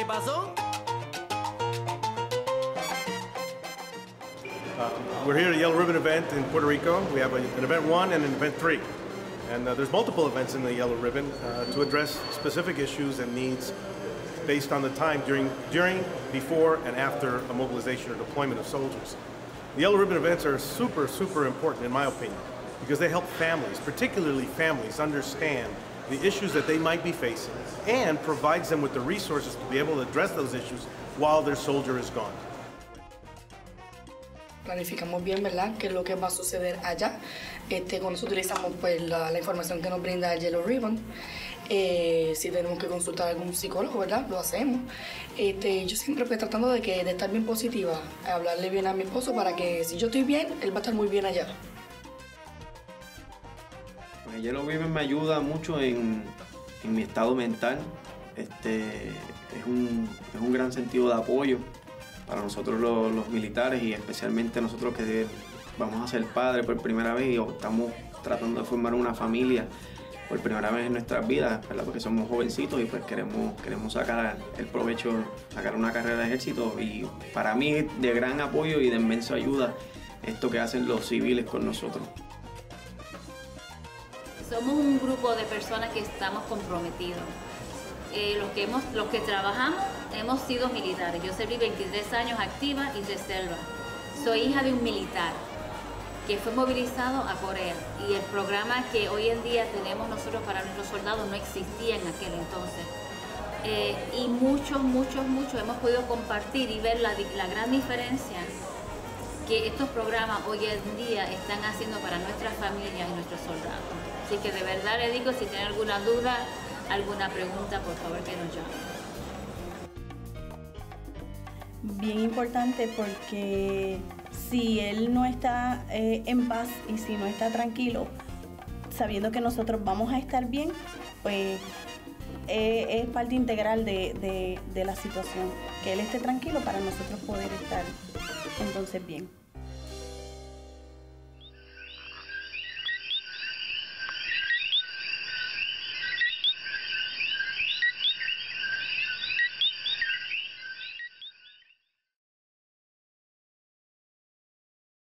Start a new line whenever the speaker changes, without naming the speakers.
pasó?
Uh, we're here at Yellow Ribbon event in Puerto Rico. We have a, an event one and an event three. And uh, there's multiple events in the Yellow Ribbon uh, to address specific issues and needs based on the time during, during, before, and after a mobilization or deployment of soldiers. The Yellow Ribbon events are super, super important in my opinion because they help families, particularly families, understand the issues that they might be facing and provides them with the resources to be able to address those issues while their soldier is gone.
planificamos bien, ¿verdad?, qué es lo que va a suceder allá. Este, con eso utilizamos pues, la, la información que nos brinda el Yellow Ribbon. Eh, si tenemos que consultar a algún psicólogo, ¿verdad?, lo hacemos. Este, yo siempre estoy tratando de, que, de estar bien positiva, hablarle bien a mi esposo para que si yo estoy bien, él va a estar muy bien allá.
El Yellow Ribbon me ayuda mucho en, mi estado mental. Este, es, un, es un gran sentido de apoyo para nosotros los, los, militares y especialmente nosotros que vamos a ser padres por primera vez y estamos tratando de formar una familia por primera vez en nuestras vidas, ¿verdad? porque somos jovencitos y pues queremos, queremos sacar el provecho, sacar una carrera de ejército y para mí es de gran apoyo y de inmensa ayuda esto que hacen los civiles con nosotros.
Somos un grupo de personas que estamos comprometidos eh, los, que hemos, los que trabajamos hemos sido militares. Yo serví 23 años activa y reserva. Soy hija de un militar que fue movilizado a Corea y el programa que hoy en día tenemos nosotros para nuestros soldados no existía en aquel entonces. Eh, y muchos, muchos, muchos hemos podido compartir y ver la, la gran diferencia que estos programas hoy en día están haciendo para nuestras familias y nuestros soldados. Así que de verdad le digo, si tienen alguna duda, alguna pregunta, por favor que nos llame.
Bien importante porque si él no está eh, en paz y si no está tranquilo, sabiendo que nosotros vamos a estar bien, pues eh, es parte integral de, de, de la situación. Que él esté tranquilo para nosotros poder estar entonces bien.